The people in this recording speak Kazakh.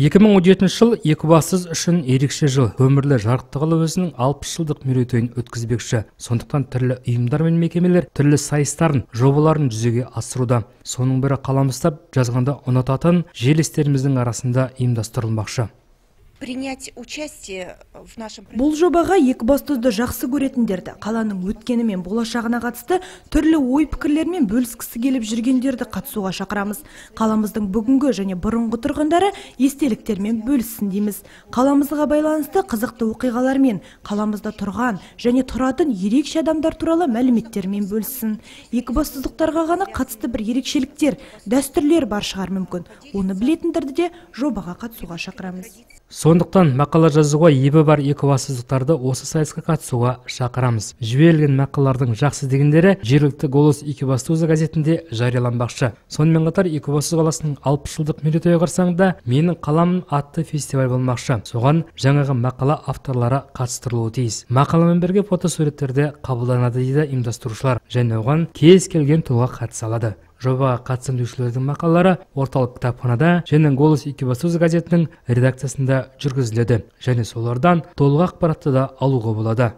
2017 жыл екібастұз үшін ерекше жыл. Өмірлі жарықтығылы өзінің 60 жылдық мерейтойын өткізбекші. Сондықтан түрлі ұйымдар мен мекемелер түрлі сайыстарын жобаларын жүзеге асыруда. Соның бірі қаламызда жазғанда ұнататын желістеріміздің арасында ұйымдастырылмақшы. Принять участие в нашем бұл жобаға екібастұзды жақсы көретіндерді қаланың өткені мен болашағына қатысты түрлі ой пікірлермен бөліскісі келіп жүргендерді қатысуға шақырамыз. Қаламыздың бүгінгі және бұрынғы тұрғындары естеліктермен бөліссін дейміз. Қаламызға байланысты қызықты оқиғалармен қаламызда тұрған және тұратын ерекше адамдар туралы мәліметтермен бөліссін екібастұздықтарға ғана қатысты бір ерекшеліктер дәстүрлер бар шығар мүмкін. Оны білетіндерді де жобаға қатысуға шақырамыз. Сондықтан мақала жазуға ебі бар екібастұздықтарды осы сайысқа қатысуға шақырамыз. Жіберілген мақалалардың жақсы дегендері жергілікті голос екібастұз газетінде жарияланбақшы. Сонымен қатар екібастұз қаласының алпыс жылдық мерейтойы қарсаңында менің қаламым атты фестиваль болмақшы. Соған жаңағы мақала авторлары қатыстырылуы тиіс. Мақаламен бірге фотосуреттер де қабылданады дейді ұйымдастырушылар. Және оған кез келген тұлға қатыса алады. Жобаға қатысымдушылардың мақалалары орталық кітапханада және голос екібастұз газетінің редакциясында жүргізіледі және солардан толық ақпаратты да алуға болады.